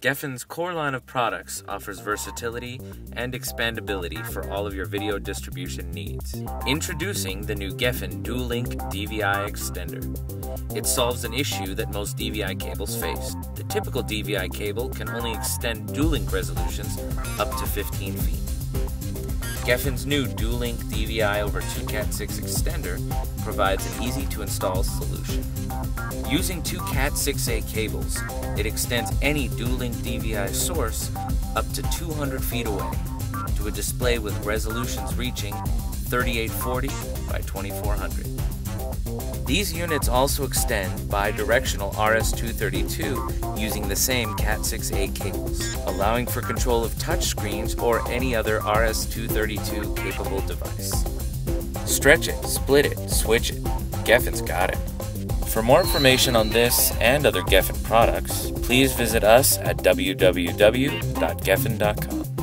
Gefen's core line of products offers versatility and expandability for all of your video distribution needs. Introducing the new Gefen Dual Link DVI extender. It solves an issue that most DVI cables face. The typical DVI cable can only extend dual link resolutions up to 15 feet. Gefen's new Dual Link DVI over 2Cat6 extender provides an easy to install solution. Using two Cat6a cables, it extends any Dual Link DVI source up to 200 feet away to a display with resolutions reaching 3840 by 2400. These units also extend bidirectional RS-232 using the same Cat6a cables, allowing for control of touchscreens or any other RS-232 capable device. Stretch it, split it, switch it. Gefen's got it. For more information on this and other Gefen products, please visit us at www.gefen.com.